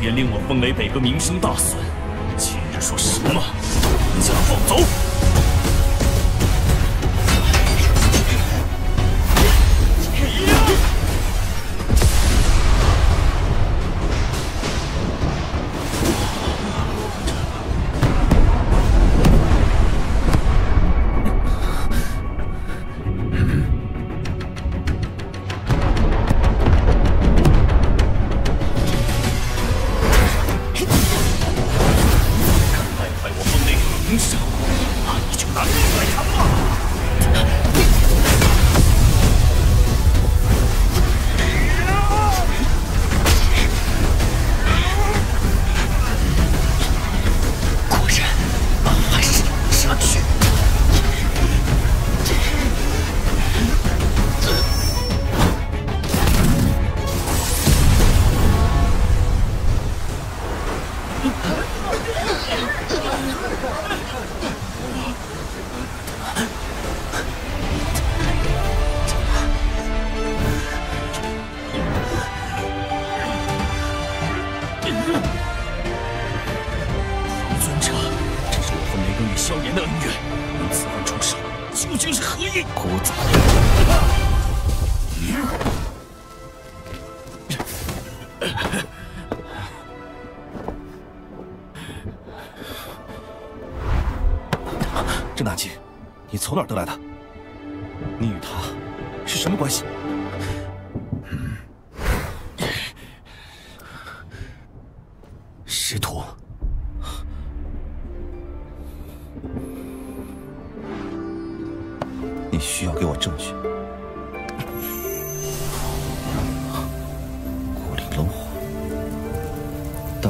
便令我风雷北阁名声大损，今日说什么？家放走！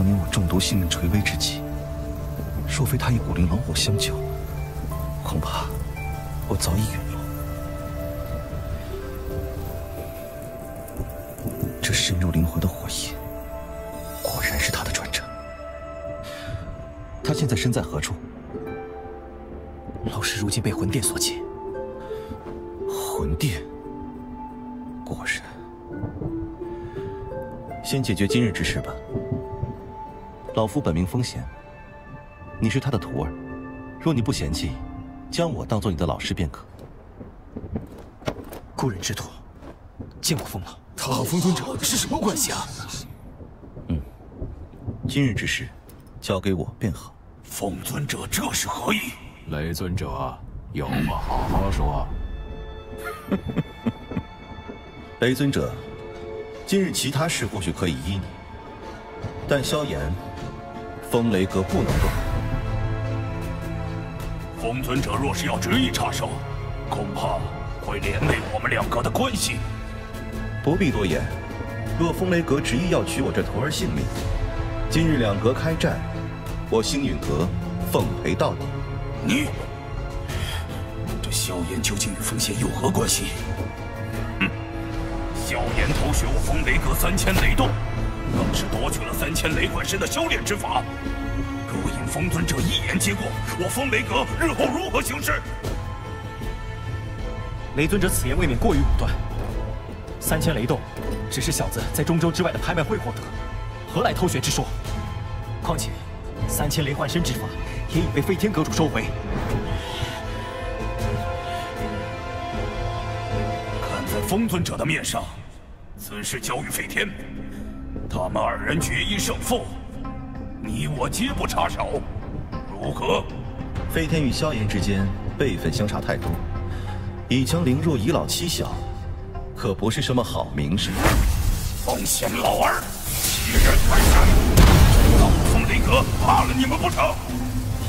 当年我中毒性命垂危之际，若非他以古灵冷火相救，恐怕……我早已陨落。这深入灵魂的火焰，果然是他的传承。他现在身在何处？老师如今被魂殿所擒。魂殿，果然。先解决今日之事吧。老夫本名风贤，你是他的徒儿，若你不嫌弃。将我当做你的老师便可。故人之徒，见过风老。他和风尊者是什么关系啊？嗯，今日之事，交给我便好。风尊者这是何意？雷尊者，有话好好说。雷尊者，今日其他事或许可以依你，但萧炎，风雷阁不能动。风尊者若是要执意插手，恐怕会连累我们两个的关系。不必多言，若风雷阁执意要取我这徒儿性命，今日两阁开战，我星陨阁奉陪到底。你，这萧炎究竟与风仙有何关系？哼，萧炎偷学我风雷阁三千雷动，更是夺取了三千雷幻身的修炼之法。若引风尊者一言接过，我风雷阁日后如何行事？雷尊者此言未免过于武断。三千雷动，只是小子在中州之外的拍卖会获得，何来偷学之说？况且，三千雷幻身之法也已被飞天阁主收回。看在风尊者的面上，此事交与飞天，他们二人决一胜负。你我皆不插手，如何？飞天与萧炎之间辈分相差太多，以强凌弱，以老欺小，可不是什么好名声。风险老二，欺人太甚！让我风雷阁怕了你们不成？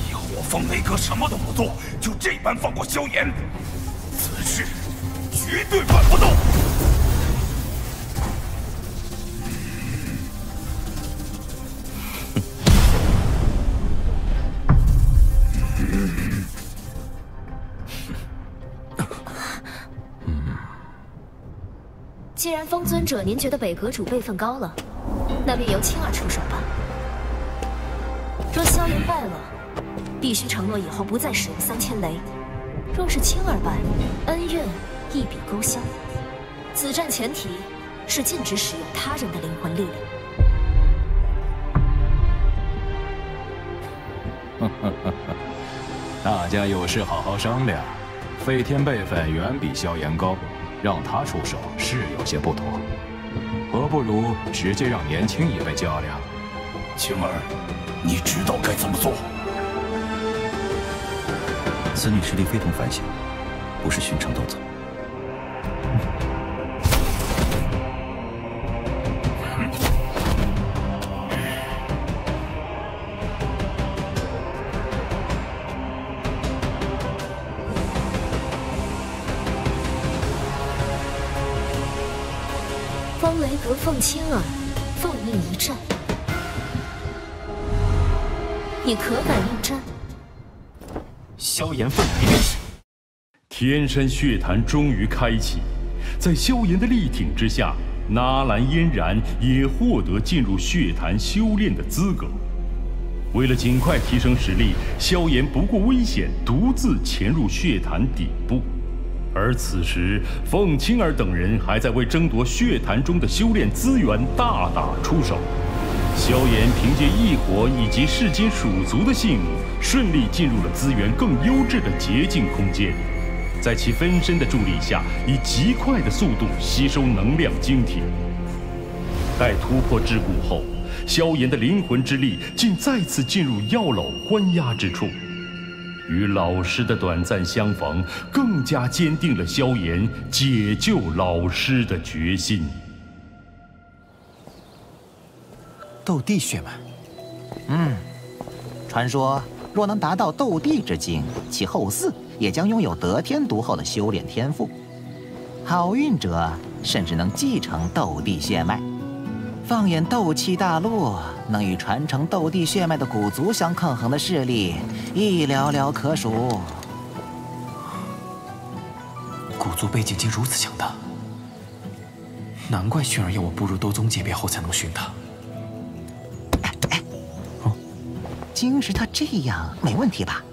以后我风雷阁什么都不做，就这般放过萧炎，此事绝对办不到。风尊者您觉得北阁主辈分高了？那便由青儿出手吧。若萧炎败了必须承诺以后不再使用三千雷。若是青儿败恩怨一笔勾销。此战前提是禁止使用他人的灵魂力量。哈哈哈哈大家有事好好商量飞天辈分远比萧炎高。让他出手是有些不妥。何不如直接让年轻一辈较量？青儿，你知道该怎么做？此女实力非同凡响，不是寻常斗宗。风雷阁凤青儿，奉命一战，你可敢应战？萧炎凤雷。天山血潭终于开启，在萧炎的力挺之下，纳兰嫣然也获得进入血潭修炼的资格。为了尽快提升实力，萧炎不顾危险，独自潜入血潭底部。而此时，凤青儿等人还在为争夺血潭中的修炼资源大打出手。萧炎凭借异火以及世间鼠族的信物，顺利进入了资源更优质的洁净空间。在其分身的助力下，以极快的速度吸收能量晶体。待突破桎梏后，萧炎的灵魂之力竟再次进入药老关押之处。与老师的短暂相逢，更加坚定了萧炎解救老师的决心。斗帝血脉，嗯，传说若能达到斗帝之境，其后嗣也将拥有得天独厚的修炼天赋，好运者甚至能继承斗帝血脉。放眼斗气大陆，能与传承斗帝血脉的古族相抗衡的势力，亦寥寥可数。古族背景竟如此强大，难怪薰儿要我步入斗宗级别后才能寻他。哎哎，哦，晶石他这样没问题吧？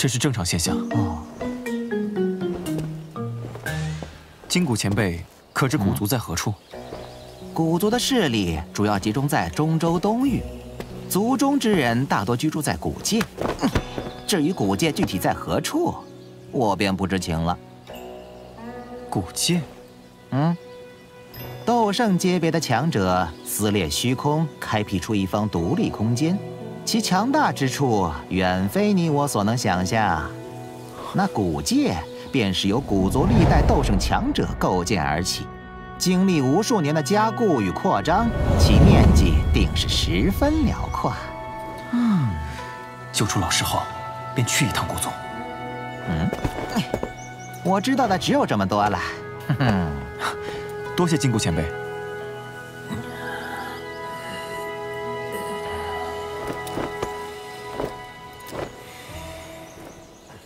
这是正常现象。哦，金谷前辈，可知古族在何处？古族的势力主要集中在中州东域，族中之人大多居住在古界。至于古界具体在何处，我便不知情了。古界？嗯，斗圣阶别的强者撕裂虚空，开辟出一方独立空间。其强大之处远非你我所能想象。那古界便是由古族历代斗圣强者构建而起，经历无数年的加固与扩张，其面积定是十分辽阔。嗯，救出老师后，便去一趟古族。嗯，我知道的只有这么多了。哼哼，多谢金谷前辈。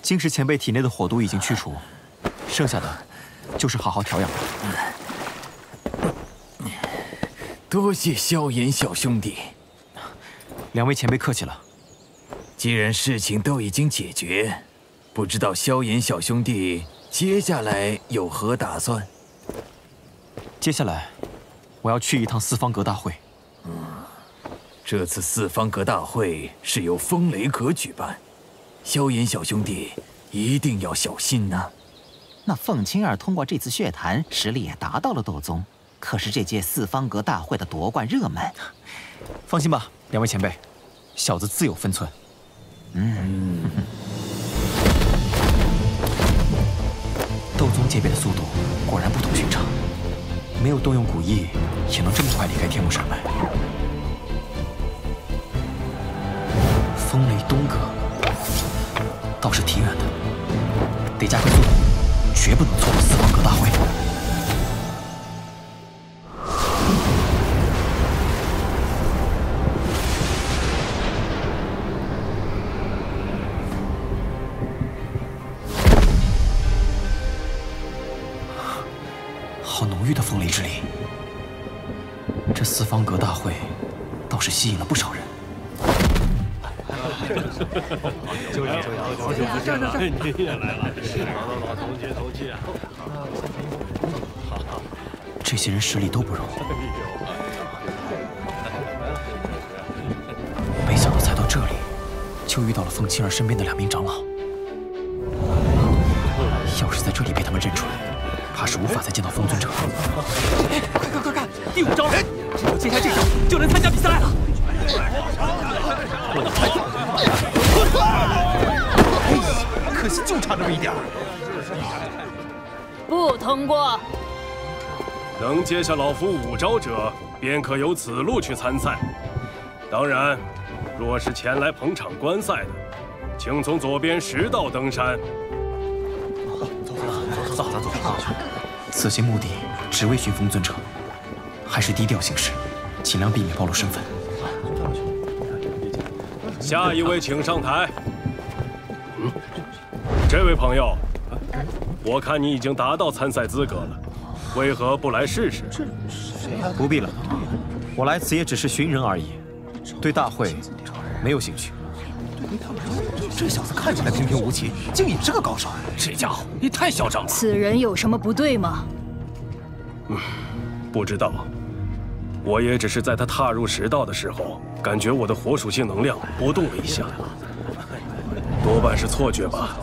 晶石前辈体内的火毒已经去除，剩下的就是好好调养了。多谢萧炎小兄弟，两位前辈客气了。既然事情都已经解决，不知道萧炎小兄弟接下来有何打算？接下来，我要去一趟四方阁大会。嗯，这次四方阁大会是由风雷阁举办。萧炎小兄弟一定要小心呐！那凤青儿通过这次血谈，实力也达到了斗宗。可是这届四方阁大会的夺冠热门，放心吧，两位前辈，小子自有分寸。嗯，斗宗级别的速度果然不同寻常，没有动用古意，也能这么快离开天目山脉。风雷东阁。倒是挺远的，得加快速度，绝不能错过四方阁大会。上上上！你也来了，老老老同学同气啊！好，这些人实力都不弱，没想到才到这里，就遇到了凤青儿身边的两名长老。要是在这里被他们认出来，怕是无法再见到风尊者。快快快看，第五招，只要接下这招，就能参加比赛了。可惜就差这么一点不通过。能接下老夫五招者，便可由此路去参赛。当然，若是前来捧场观赛的，请从左边十道登山。走走走走走走。此行目的只为寻风尊者，还是低调行事，尽量避免暴露身份。下一位，请上台。嗯，这位朋友，我看你已经达到参赛资格了，为何不来试试？不必了，我来此也只是寻人而已，对大会没有兴趣。这小子看起来平平无奇，竟也是个高手。这家伙也太嚣张了。此人有什么不对吗？嗯，不知道。我也只是在他踏入食道的时候，感觉我的火属性能量波动了一下，多半是错觉吧。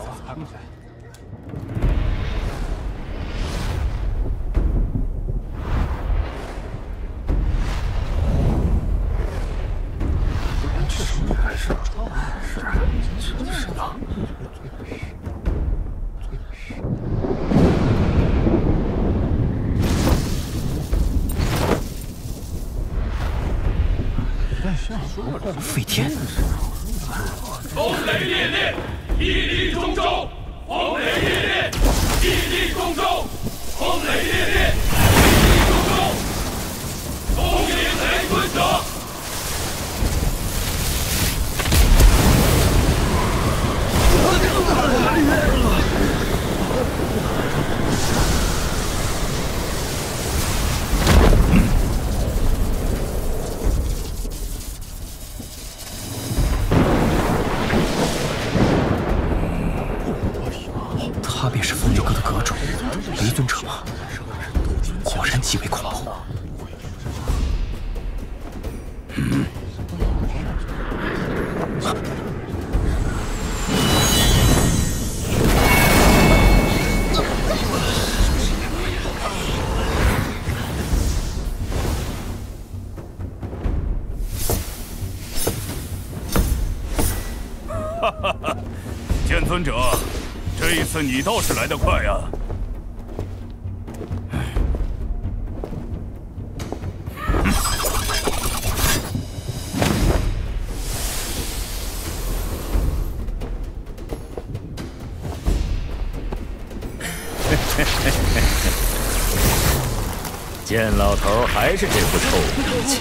你倒是来得快呀！见老头还是这副臭脾气。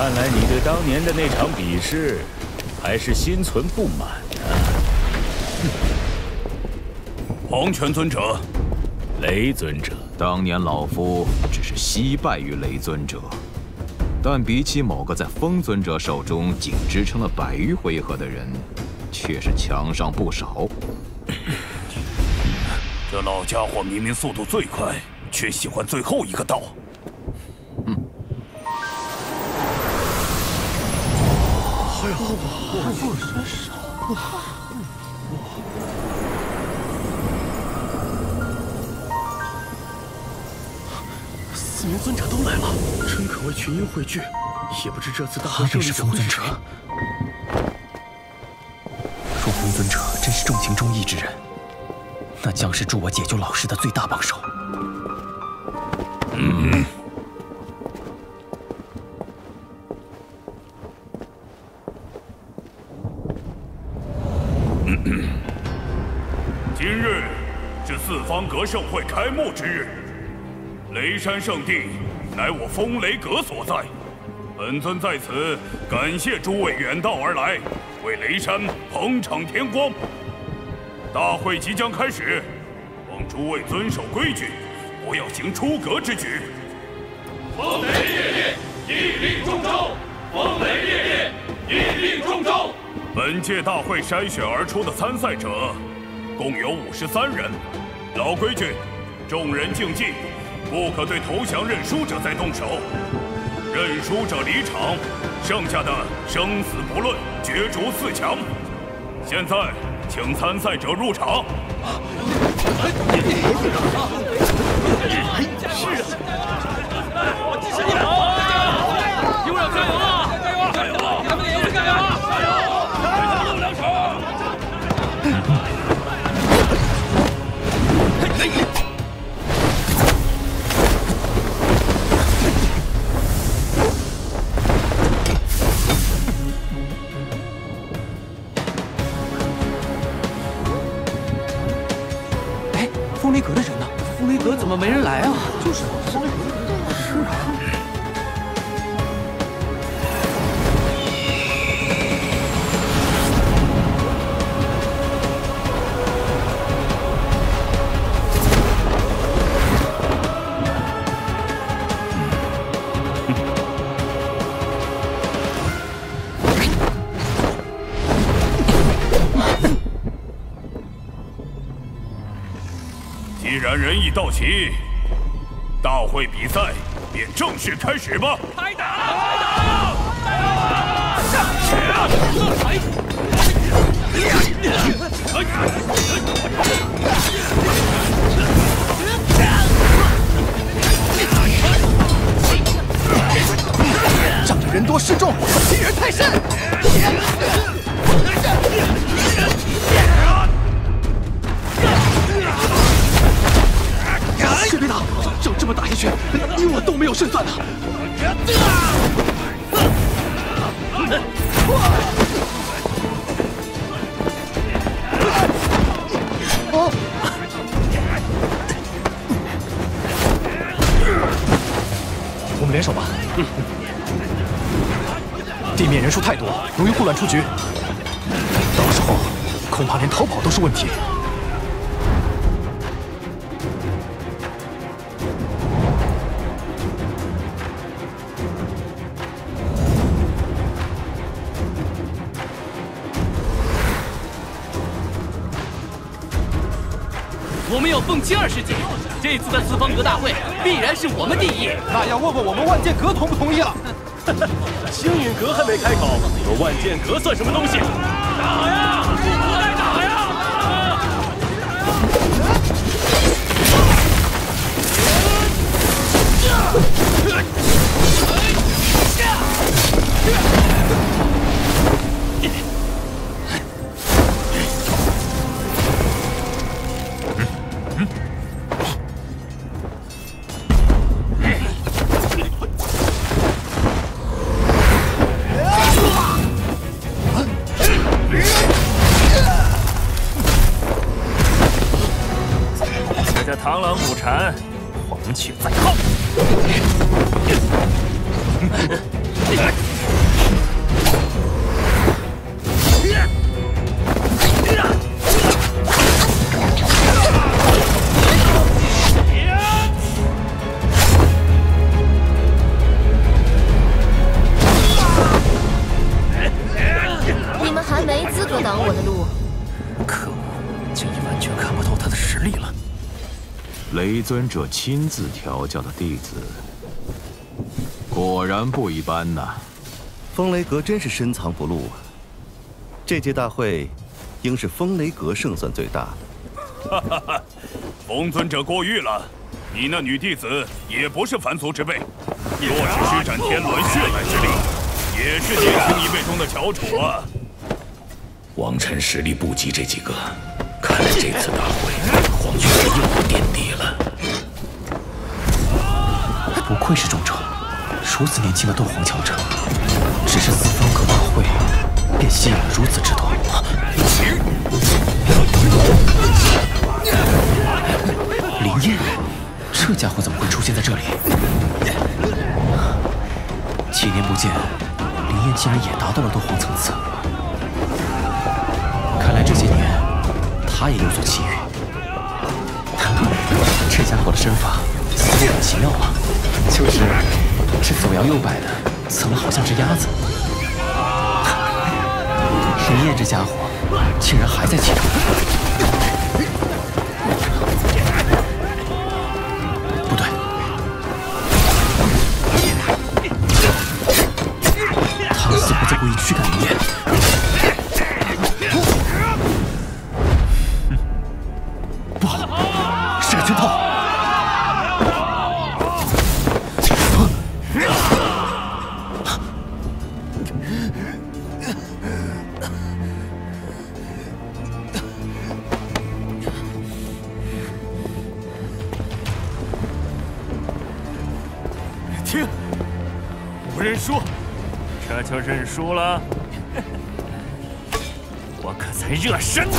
看来你对当年的那场比试还是心存不满呢。黄泉尊者，雷尊者，当年老夫只是惜败于雷尊者，但比起某个在风尊者手中仅支撑了百余回合的人，却是强上不少。这老家伙明明速度最快，却喜欢最后一个到。我真是！四名尊者都来了，真可谓群英汇聚。也不知这次大会胜利者会是谁。若风尊者真是重情重义之人，那将是助我解救老师的最大帮手。盛会开幕之日，雷山圣地乃我风雷阁所在。本尊在此感谢诸位远道而来，为雷山捧场添光。大会即将开始，望诸位遵守规矩，不要行出格之举。风雷烈烈，屹立中州，风雷烈烈，屹立中州。本届大会筛选而出的参赛者共有五十三人。老规矩，众人竞技，不可对投降认输者再动手。认输者离场，剩下的生死不论，角逐四强。现在，请参赛者入场。是啊，我支持你们！有氧加油啊！加油！么没人来啊？就是，风雷阁是齐，大会比赛便正式开始吧。开打了！开打了！上仗着人多势众，欺人太甚！薛别打，就这么打下去，你我都没有胜算了。我们联手吧。地面人数太多，容易混乱出局，到时候恐怕连逃跑都是问题。凤七二师姐，这次的四方阁大会必然是我们第一。那要问问我们万剑阁同不同意了？星陨阁还没开口，我万剑阁算什么东西？打呀！者亲自调教的弟子，果然不一般呐。风雷阁真是深藏不露啊！这届大会，应是风雷阁胜算最大。哈哈哈，风尊者过誉了，你那女弟子也不是凡俗之辈，若是施展天伦血脉之力，也是年轻一辈中的翘楚啊！王晨实力不及这几个，看来这次大会黄雀又要垫不愧是众筹，如此年轻的斗皇强者，只是四方阁大会，便吸引了如此之多。林燕，这家伙怎么会出现在这里？七年不见，林燕竟然也达到了斗皇层次。看来这些年，他也有所奇遇。这家伙的身法似乎很奇妙啊！就是这左摇右摆的，怎么好像只鸭子？林燕这家伙竟然还在其中。输了。我可才热身呢。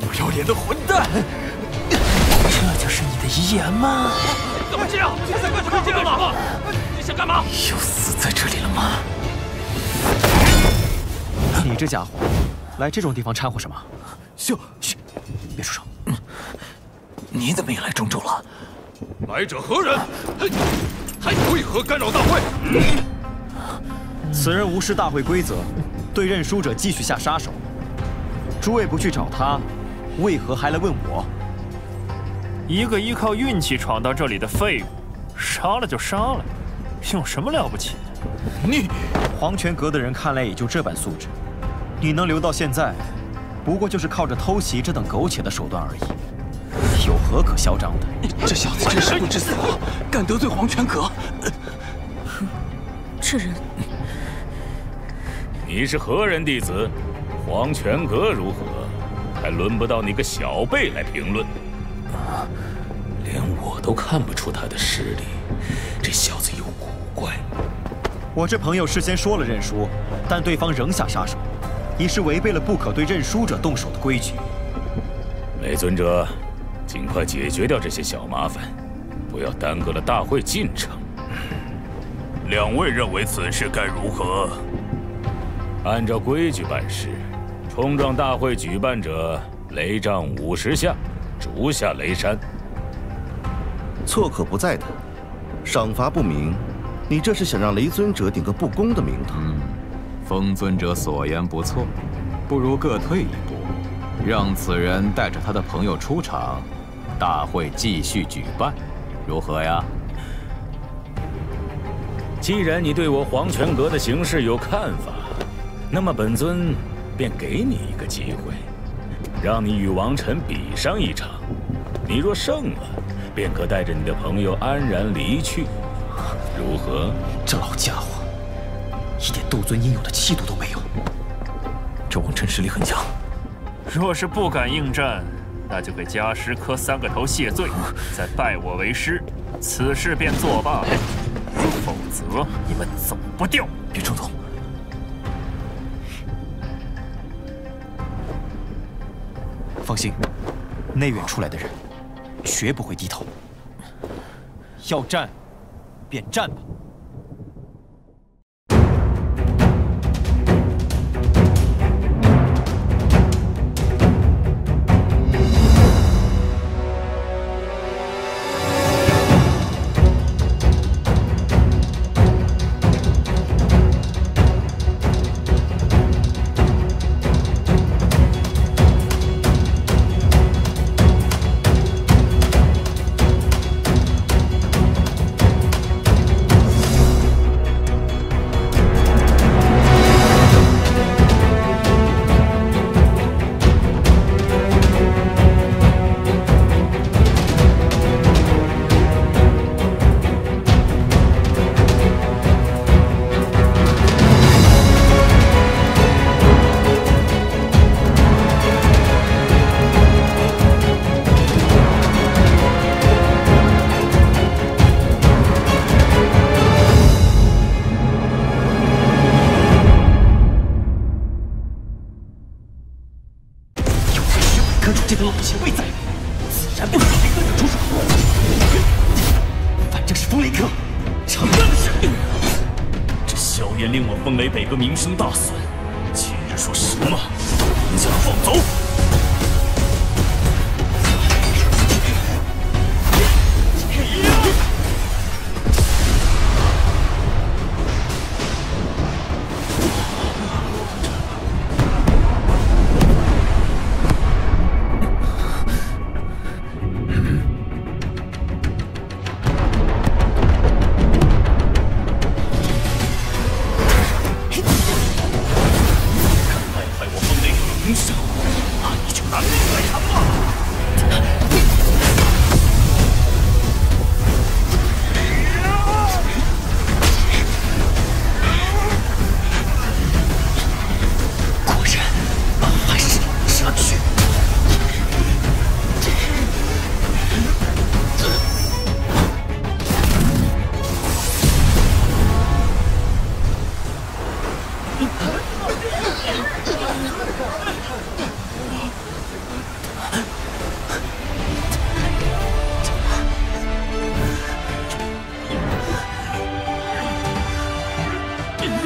不要脸的混蛋！这就是你的遗言吗？怎么这样？现在干什么这样了？你想干嘛？又死在这里了吗？你这家伙，来这种地方掺和什么？秀！嘘，别出声。你怎么也来中州了？来者何人？还为何干扰大会？此人无视大会规则，对认输者继续下杀手。诸位不去找他，为何还来问我？一个依靠运气闯到这里的废物，杀了就杀了，有什么了不起的？你黄泉阁的人看来也就这般素质，你能留到现在，不过就是靠着偷袭这等苟且的手段而已，有何可嚣张的？这小子真是不知死活，敢得罪黄泉阁！这人，你是何人弟子？黄泉阁如何？还轮不到你个小辈来评论。连我都看不出他的实力，这小子有古怪。我这朋友事先说了认输，但对方仍下杀手，已是违背了不可对认输者动手的规矩。雷尊者，尽快解决掉这些小麻烦，不要耽搁了大会进程。两位认为此事该如何？按照规矩办事，冲撞大会举办者雷杖五十下，逐下雷山。错可不在他，赏罚不明，你这是想让雷尊者顶个不公的名头。嗯，风尊者所言不错，不如各退一步，让此人带着他的朋友出场，大会继续举办，如何呀？既然你对我黄泉阁的形势有看法，那么本尊便给你一个机会，让你与王晨比上一场。你若胜了，便可带着你的朋友安然离去，如何？这老家伙一点斗尊应有的气度都没有。这王晨实力很强，若是不敢应战，那就给家师磕三个头谢罪，再拜我为师，此事便作罢。否则你们走不掉。别冲动。放心，内院出来的人绝不会低头。要战，便战吧。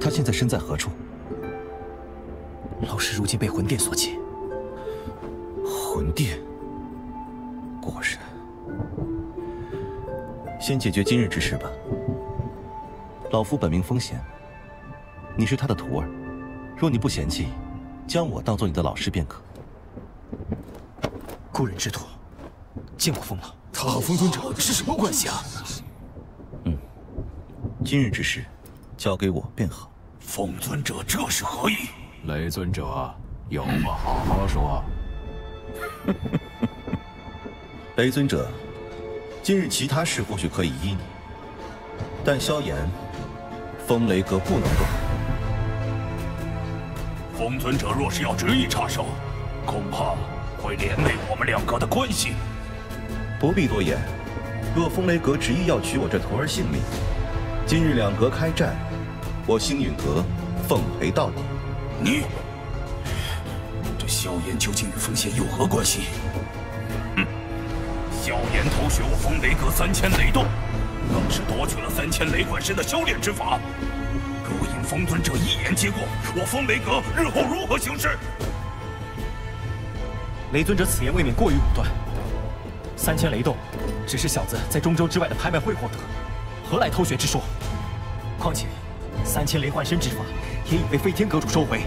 他现在身在何处？老师如今被魂殿所擒。魂殿，果然。先解决今日之事吧。老夫本名风贤，你是他的徒儿，若你不嫌弃，将我当做你的老师便可。故人之徒，见过风老。他和风尊者是什么关系啊？嗯，今日之事，交给我便好。风尊者这是何意？雷尊者，有话好好说。雷尊者，今日其他事或许可以依你，但萧炎，风雷阁不能动。风尊者若是要执意插手，恐怕会连累我们两个的关系。不必多言，若风雷阁执意要取我这徒儿性命，今日两阁开战，我星陨阁奉陪到底。你，这萧炎究竟与风贤有何关系？嗯，萧炎偷学我风雷阁三千雷动，更是夺取了三千雷管身的修炼之法。若引风尊者一言接过，我风雷阁日后如何行事？雷尊者此言未免过于武断。三千雷动，只是小子在中州之外的拍卖会获得，何来偷学之说？况且，三千雷幻身之法也已被飞天阁主收回。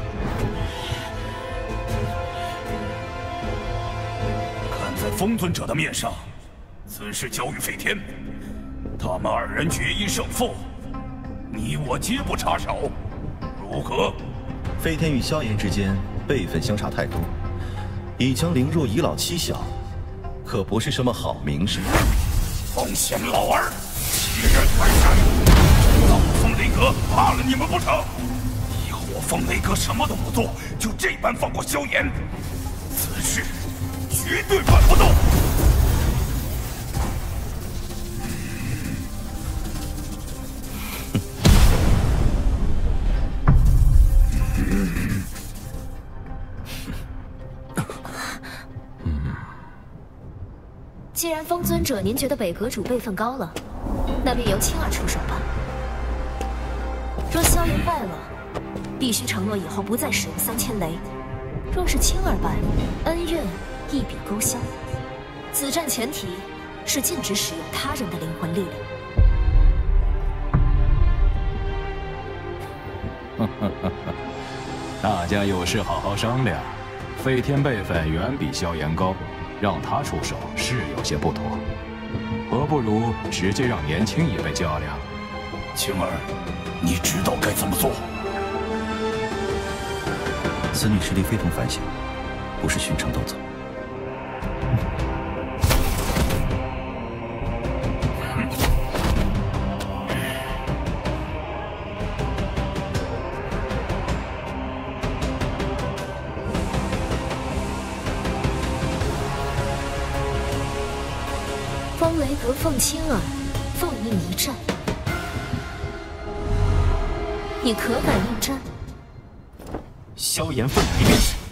看在风尊者的面上，此事交与飞天，他们二人决一胜负，你我皆不插手，如何？飞天与萧炎之间辈分相差太多，以强凌弱，以老欺小。可不是什么好名声。风贤老儿，欺人太甚！怕了你们不成？以后我风雷阁什么都不做，就这般放过萧炎，此事绝对办不到。既然风尊者您觉得北阁主辈分高了，那便由青儿出手吧。若萧炎败了，必须承诺以后不再使用三千雷；若是青儿败，恩怨一笔勾销。此战前提是禁止使用他人的灵魂力量。大家有事好好商量。飞天辈分远比萧炎高，让他出手是有些不妥。何不如直接让年轻一辈较量？青儿，你知道该怎么做？此女实力非同凡响，不是寻常斗宗。风雷阁凤青儿，你可敢应战？萧炎奉陪便是。